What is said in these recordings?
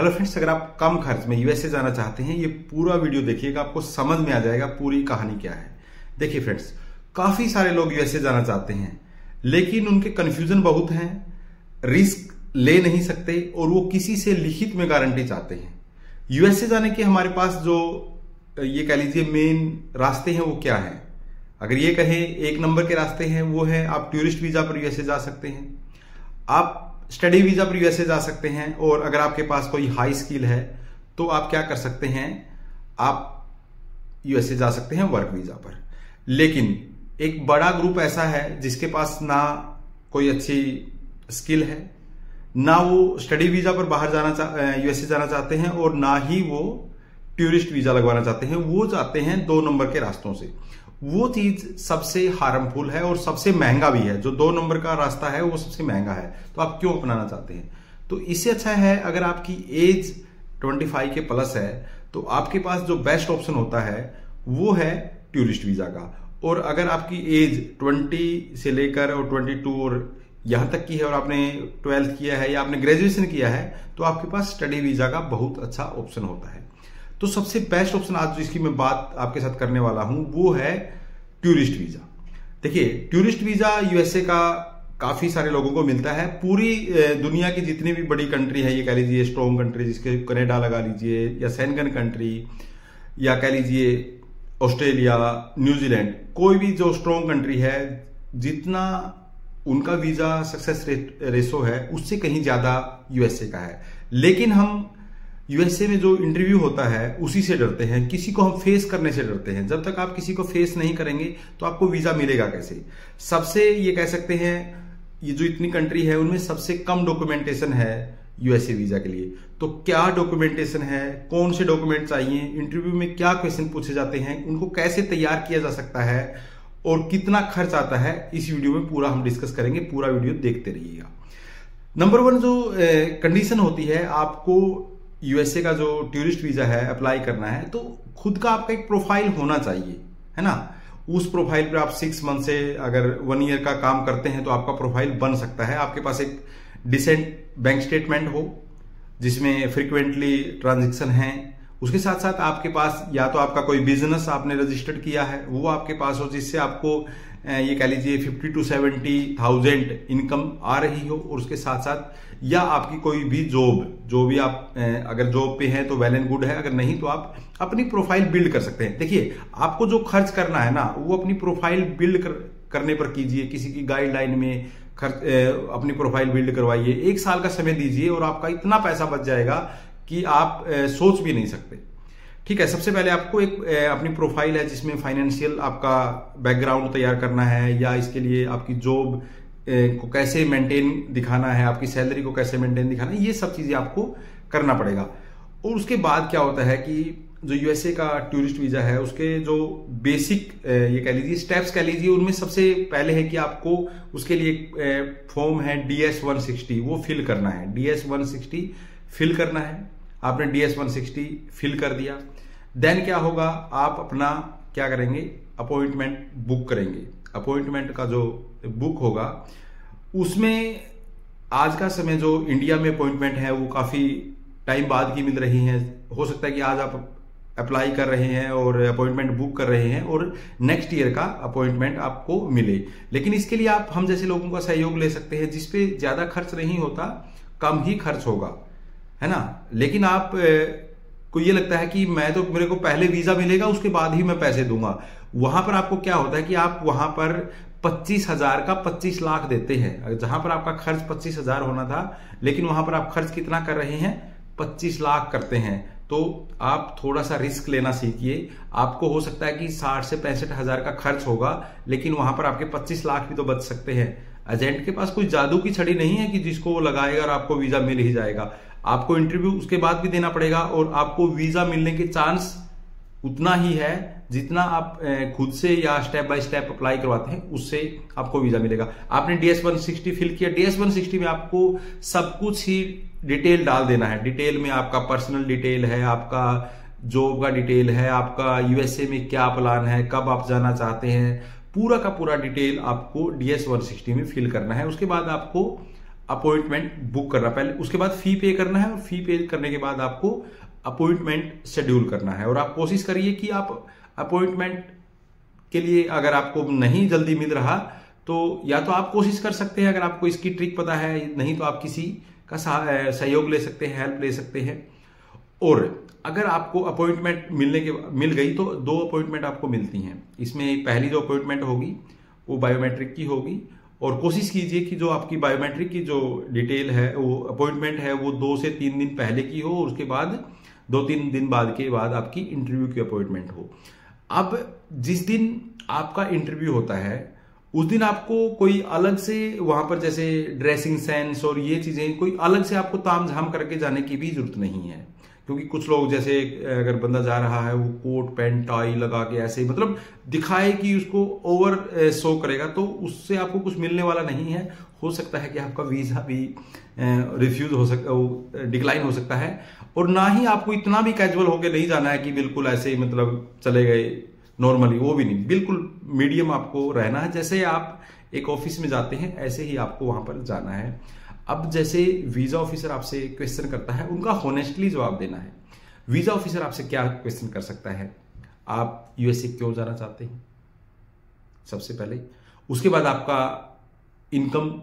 Hello friends अगर आप कम खर्च में यूएसए जाना चाहते हैं, ये पूरा वीडियो देखिएगा, आपको समझ में आ जाएगा पूरी कहानी क्या है। देखिए फ्रेंड्स काफ़ी सारे लोग यूएसए जाना चाहते हैं, लेकिन उनके कंफ्यूजन बहुत हैं रिस्क ले नहीं सकते और वो किसी से लिखित में गारंटी चाहते हैं। यूएसए जाने के हमारे पास जो, ये कह लीजिए मेन रास्ते हैं, वो क्या है? अगर ये कहें, एक नंबर के रास्ते हैं, वो है, आप टूरिस्ट वीज़ा पर यूएसए जा सकते हैं। आप स्टडी वीज़ा पर यूएसए जा सकते हैं और अगर आपके पास कोई हाई स्किल है तो आप क्या कर सकते हैं? आप यूएसए जा सकते हैं वर्क वीज़ा पर। लेकिन एक बड़ा ग्रुप ऐसा है जिसके पास ना कोई अच्छी स्किल है, ना वो स्टडी वीज़ा पर बाहर जाना यूएसए जाना चाहते हैं और ना ही वो टूरिस्ट वीज़ा लगवाना चाहते हैं। वो जाते हैं दो नंबर के रास्तों से। वो चीज़ सबसे हार्मफुल है और सबसे महँगा भी है। जो दो नंबर का रास्ता है, वो सबसे महँगा है। तो आप क्यों अपनाना चाहते हैं? तो इससे अच्छा है, अगर आपकी एज 25 के प्लस है तो आपके पास जो बेस्ट ऑप्शन होता है, वो है टूरिस्ट वीज़ा का। और अगर आपकी एज 20 से लेकर और 22 और यहाँ तक की है और आपने ट्वेल्थ किया है या आपने ग्रेजुएशन किया है तो आपके पास स्टडी वीज़ा का बहुत अच्छा ऑप्शन होता है। तो सबसे बेस्ट ऑप्शन आज जिसकी मैं बात आपके साथ करने वाला हूँ, वो है टूरिस्ट वीज़ा देखिए टूरिस्ट वीज़ा यूएसए का काफ़ी सारे लोगों को मिलता है। पूरी दुनिया की जितनी भी बड़ी कंट्री है, ये कह लीजिए स्ट्रॉन्ग कंट्री जिसके कनेडा लगा लीजिए, या सैनगन कंट्री या कह लीजिए ऑस्ट्रेलिया न्यूजीलैंड कोई भी जो स्ट्रॉन्ग कंट्री है, जितना उनका वीज़ा सक्सेस रेसो है, उससे कहीं ज़्यादा यूएसए का है। लेकिन हम यूएसए में जो इंटरव्यू होता है, उसी से डरते हैं। किसी को हम फेस करने से डरते हैं। जब तक आप किसी को फेस नहीं करेंगे तो आपको वीज़ा मिलेगा कैसे? सबसे ये कह सकते हैं, ये जो इतनी कंट्री है, उनमें सबसे कम डॉक्यूमेंटेशन है यूएसए वीज़ा के लिए। तो क्या डॉक्यूमेंटेशन है? कौन से डॉक्यूमेंट चाहिए? इंटरव्यू में क्या क्वेश्चन पूछे जाते हैं? उनको कैसे तैयार किया जा सकता है? और कितना खर्च आता है? इस वीडियो में पूरा हम डिस्कस करेंगे। पूरा वीडियो देखते रहिएगा। नंबर वन जो कंडीशन होती है, आपको यूएसए का जो टूरिस्ट वीज़ा है अप्लाई करना है तो खुद का आपका एक प्रोफ़ाइल होना चाहिए, है ना? उस प्रोफ़ाइल पर आप सिक्स मंथ से अगर वन ईयर का काम करते हैं तो आपका प्रोफ़ाइल बन सकता है। आपके पास एक डिसेंट बैंक स्टेटमेंट हो, जिसमें फ्रिक्वेंटली ट्रांजेक्शन है उसके साथ साथ आपके पास या तो आपका कोई बिज़नेस आपने रजिस्टर्ड किया है वो आपके पास हो जिससे आपको ये कह लीजिए fifty to seventy thousand income आ रही हो और उसके साथ साथ या आपकी कोई भी जॉब जो भी आप अगर जॉब पे हैं तो वेल एंड गुड है अगर नहीं तो आप अपनी प्रोफ़ाइल बिल्ड कर सकते हैं। देखिए आपको जो खर्च करना है ना वो अपनी प्रोफ़ाइल बिल्ड कर, करने पर कीजिए किसी की गाइडलाइन में खर्च अपनी प्रोफ़ाइल बिल्ड करवाइए एक साल का समय दीजिए और आपका इतना पैसा बच जाएगा कि आप सोच भी नहीं सकते। ठीक है, सबसे पहले आपको एक अपनी प्रोफ़ाइल है जिसमें फाइनेंशियल आपका बैकग्राउंड तैयार करना है या इसके लिए आपकी जॉब को कैसे मेंटेन दिखाना है, आपकी सैलरी को कैसे मेंटेन दिखाना है, ये सब चीज़ें आपको करना पड़ेगा। और उसके बाद क्या होता है कि जो यूएसए का टूरिस्ट वीज़ा है, उसके जो बेसिक ये कह लीजिए स्टेप्स कह लीजिए, उनमें सबसे पहले है कि आपको उसके लिए एक फॉर्म है डीएस 160 वो फिल करना है। डीएस 160 फिल करना है। आपने D S one sixty fill कर दिया। देन क्या होगा? आप अपना क्या करेंगे? अपॉइंटमेंट बुक करेंगे। अपॉइंटमेंट का जो बुक होगा, उसमें आज का समय जो इंडिया में अपॉइंटमेंट है, वो काफ़ी टाइम बाद की मिल रही है। हो सकता है कि आज आप अप्लाई कर रहे हैं और अपॉइंटमेंट बुक कर रहे हैं और नेक्स्ट ईयर का अपॉइंटमेंट आपको मिले। लेकिन इसके लिए आप, हम जैसे लोगों का सहयोग ले सकते हैं जिसपे ज़्यादा खर्च नहीं होता, कम ही खर्च होगा। है ना? लेकिन आप को ये लगता है कि मैं तो मेरे को पहले वीज़ा मिलेगा, उसके बाद ही मैं पैसे दूँगा। वहाँ पर आपको क्या होता है कि आप वहाँ पर पच्चीस हज़ार का पच्चीस लाख देते हैं। जहाँ पर आपका खर्च पच्चीस हज़ार होना था, लेकिन वहाँ पर आप खर्च कितना कर रहे हैं? पच्चीस लाख करते हैं। तो आप थोड़ा सा रिस्क लेना सीखिए। आपको हो सकता है कि साठ से पैंसठ हज़ार का खर्च होगा, लेकिन वहाँ पर आपके पच्चीस लाख भी तो बच सकते हैं। एजेंट के पास कोई जादू की छड़ी नहीं है कि जिसको वो लगाएगा और आपको वीज़ा मिल ही जाएगा। आपको इंटरव्यू उसके बाद भी देना पड़ेगा और आपको वीज़ा मिलने के चांस उतना ही है जितना आप खुद से या स्टेप बाय स्टेप अप्लाई करवाते हैं, उससे आपको वीज़ा मिलेगा। आपने डीएस वन सिक्सटी फिल किया। डीएस वन सिक्सटी में आपको सब कुछ ही डिटेल डाल देना है। डिटेल में आपका पर्सनल डिटेल है, आपका जॉब का डिटेल है, आपका यूएसए में क्या प्लान है, कब आप जाना चाहते हैं, पूरा का पूरा डिटेल आपको डीएस वन सिक्सटी में फिल करना है। उसके बाद आपको अपॉइंटमेंट बुक करना पहले उसके बाद फ़ी पे करना है और फ़ी पे करने के बाद आपको अपॉइंटमेंट शेड्यूल करना है। और आप कोशिश करिए कि आप अपॉइंटमेंट के लिए अगर आपको नहीं जल्दी मिल रहा तो या तो आप कोशिश कर सकते हैं, अगर आपको इसकी ट्रिक पता है, नहीं तो आप किसी का सहयोग ले सकते हैं हेल्प ले सकते हैं। और अगर आपको अपॉइंटमेंट मिलने के, मिल गई तो दो अपॉइंटमेंट आपको मिलती हैं। इसमें पहली जो अपॉइंटमेंट होगी, वो बायोमेट्रिक की होगी और कोशिश कीजिए कि जो आपकी बायोमेट्रिक की जो डिटेल है, वो अपॉइंटमेंट है, वो दो से तीन दिन पहले की हो और उसके बाद, दो तीन दिन बाद के बाद आपकी इंटरव्यू की अपॉइंटमेंट हो। अब जिस दिन आपका इंटरव्यू होता है, उस दिन आपको कोई अलग से वहाँ पर जैसे ड्रेसिंग सेंस और ये चीज़ें, कोई अलग से आपको ताम झाम करके जाने की भी ज़रूरत नहीं है। क्योंकि कुछ लोग जैसे अगर बंदा जा रहा है, वो कोट, पैंट, टाई लगा के ऐसे मतलब दिखाए कि उसको ओवर शो करेगा तो उससे आपको कुछ मिलने वाला नहीं है। हो सकता है कि आपका वीज़ा भी रिफ्यूज हो सकता डिक्लाइन हो सकता है। और ना ही आपको इतना भी कैजुअल होकर नहीं जाना है कि बिल्कुल ऐसे ही मतलब चले गए नॉर्मली वो भी नहीं। बिल्कुल मीडियम आपको रहना है। जैसे आप एक ऑफ़िस में जाते हैं, ऐसे ही आपको वहाँ पर जाना है। अब जैसे वीज़ा ऑफिसर आपसे क्वेश्चन करता है, उनका होनेस्टली जवाब देना है। वीज़ा ऑफिसर आपसे क्या क्वेश्चन कर सकता है? आप यूएसए क्यों जाना चाहते हैं? सबसे पहले। उसके बाद आपका इनकम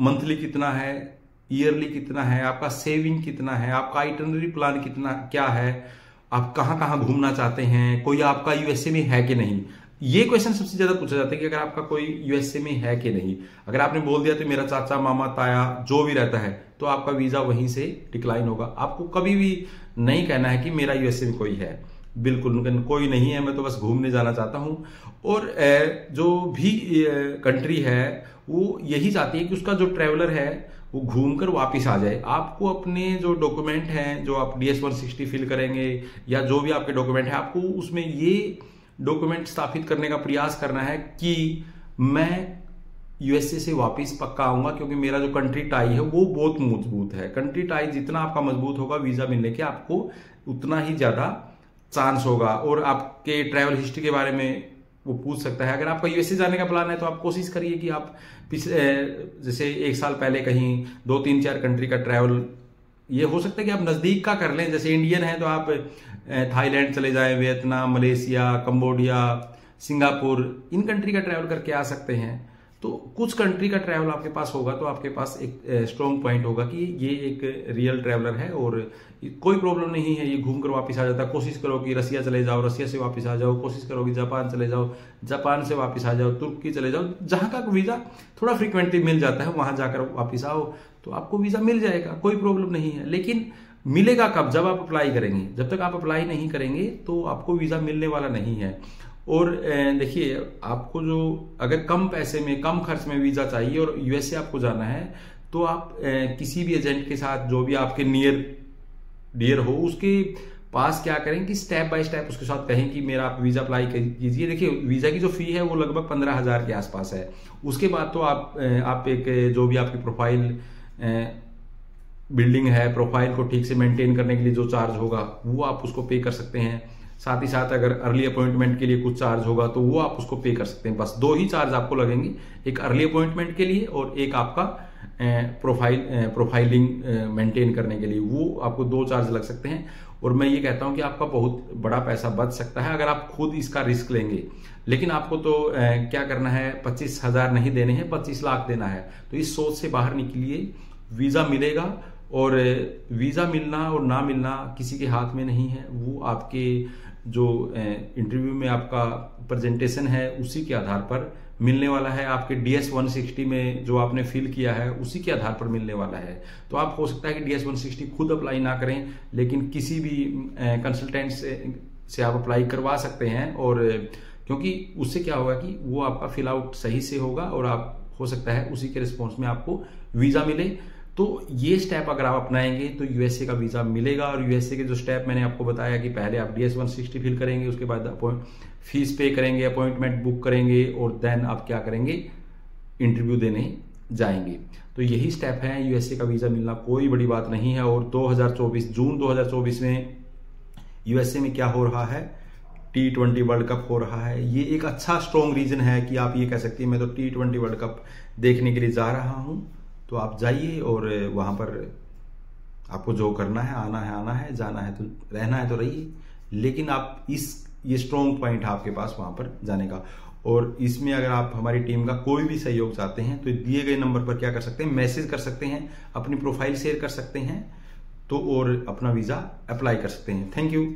मंथली कितना है? ईयरली कितना है? आपका सेविंग कितना है? आपका आइटनरी प्लान कितना, क्या है? आप कहाँ कहाँ घूमना चाहते हैं? कोई आपका यूएसए में है कि नहीं? ये क्वेश्चन सबसे ज़्यादा पूछा जाता है कि अगर आपका कोई यूएसए में है कि नहीं? अगर आपने बोल दिया तो मेरा चाचा, मामा, ताया, जो भी रहता है तो आपका वीज़ा वहीं से डिक्लाइन होगा। आपको कभी भी नहीं कहना है कि मेरा यूएसए में कोई है। बिल्कुल कोई नहीं है, मैं तो बस घूमने जाना चाहता हूँ। और जो भी कंट्री है, वो यही चाहती है कि उसका जो ट्रेवलर है, वो घूमकर वापिस आ जाए। आपको अपने जो डॉक्यूमेंट हैं, जो आप D S one sixty fill करेंगे, या जो भी आपके डॉक्यूमेंट है, आपको उसमें ये डॉक्यूमेंट स्थापित करने का प्रयास करना है कि मैं यूएसए से वापस पक्का आऊँगा, क्योंकि मेरा जो कंट्री टाई है वो बहुत मज़बूत है। कंट्री टाई जितना आपका मज़बूत होगा वीज़ा मिलने के आपको उतना ही ज़्यादा चांस होगा। और आपके ट्रैवल हिस्ट्री के बारे में वो पूछ सकता है। अगर आपका यूएसए जाने का प्लान है तो आप कोशिश करिए कि आप पिछले जैसे एक साल पहले कहीं दो तीन चार कंट्री का ट्रैवल ये हो सकता है कि आप नज़दीक का कर लें, जैसे इंडियन है तो आप थाईलैंड चले जाएँ, वियतनाम, मलेशिया, कंबोडिया, सिंगापुर, इन कंट्री का ट्रैवल करके आ सकते हैं। तो कुछ कंट्री का ट्रैवल आपके पास होगा तो आपके पास एक स्ट्रॉन्ग पॉइंट होगा कि ये एक रियल ट्रैवलर है और कोई प्रॉब्लम नहीं है, ये घूम कर वापस आ जाता है। कोशिश करो कि रसिया चले जाओ, रसिया से वापस आ जाओ। कोशिश करो कि जापान चले जाओ, जापान से वापस आ जाओ, तुर्की चले जाओ। जहाँ का वीज़ा थोड़ा फ्रिक्वेंटली मिल जाता है, वहाँ जाकर वापिस आओ। तो आपको वीज़ा मिल जाएगा, कोई प्रॉब्लम नहीं है। लेकिन मिलेगा कब? जब आप अप्लाई करेंगे। जब तक आप अप्लाई नहीं करेंगे तो आपको वीज़ा मिलने वाला नहीं है। और देखिए, आपको जो, अगर कम पैसे में, कम खर्च में वीज़ा चाहिए और यूएसए आपको जाना है तो आप किसी भी एजेंट के साथ, जो भी आपके नियर डियर हो, उसके पास क्या करें कि स्टेप बाय स्टेप उसके साथ कहें कि मेरा आप वीज़ा अप्लाई कीजिए। देखिए, वीज़ा की जो फ़ी है, वो लगभग पंद्रह हज़ार के आसपास है। उसके बाद तो आप आप एक, जो भी आपकी प्रोफ़ाइल बिल्डिंग है प्रोफ़ाइल को ठीक से मेंटेन करने के लिए जो चार्ज होगा, वो आप उसको पे कर सकते हैं। साथ ही साथ अगर अर्ली अपॉइंटमेंट के लिए कुछ चार्ज होगा तो वो आप उसको पे कर सकते हैं। बस दो ही चार्ज आपको लगेंगे, एक अर्ली अपॉइंटमेंट के लिए और एक आपका प्रोफ़ाइल प्रोफाइलिंग मेंटेन करने के लिए। वो आपको दो चार्ज लग सकते हैं। और मैं ये कहता हूँ कि आपका बहुत बड़ा पैसा बच सकता है अगर आप खुद इसका रिस्क लेंगे। लेकिन आपको तो क्या करना है? पच्चीस हज़ार नहीं देने हैं, पच्चीस लाख देना है। तो इस सोच से बाहर निकलिए। वीज़ा मिलेगा और वीज़ा मिलना और ना मिलना किसी के हाथ में नहीं है वो आपके जो इंटरव्यू में आपका प्रेजेंटेशन है उसी के आधार पर मिलने वाला है। आपके डी एस वन सिक्सटी में जो आपने फिल किया है उसी के आधार पर मिलने वाला है। तो आप हो सकता है कि डी एस वन सिक्सटी खुद अप्लाई ना करें लेकिन किसी भी कंसल्टेंट से, से आप अप्लाई करवा सकते हैं और क्योंकि उससे क्या होगा कि वो आपका फिल आउट सही से होगा और आप हो सकता है उसी के रिस्पॉन्स में आपको वीज़ा मिले। तो ये स्टेप अगर आप अपनाएँगे तो यूएसए का वीज़ा मिलेगा और यूएसए के जो स्टेप मैंने आपको बताया कि पहले आप डीएस वन सिक्सटी फिल करेंगे, उसके बाद फ़ीस पे करेंगे अपॉइंटमेंट बुक करेंगे और देन आप क्या करेंगे? इंटरव्यू देने जाएँगे। तो यही स्टेप है यूएसए का वीज़ा मिलना कोई बड़ी बात नहीं है और 2024 जून 2024 में यूएसए में क्या हो रहा है? टी ट्वेंटी वर्ल्ड कप हो रहा है। ये एक अच्छा स्ट्रॉन्ग रीजन है कि आप ये कह सकते हैं, मैं तो टी ट्वेंटी वर्ल्ड कप देखने के लिए जा रहा हूँ। तो आप जाइए और वहाँ पर आपको जो करना है, आना है आना है, जाना है तो रहना है तो रहिए। लेकिन आप इस, ये स्ट्रॉन्ग पॉइंट है आपके पास वहाँ पर जाने का। और इसमें अगर आप हमारी टीम का कोई भी सहयोग चाहते हैं तो दिए गए नंबर पर क्या कर सकते हैं? मैसेज कर सकते हैं, अपनी प्रोफ़ाइल शेयर कर सकते हैं तो और अपना वीज़ा अप्लाई कर सकते हैं। Thank you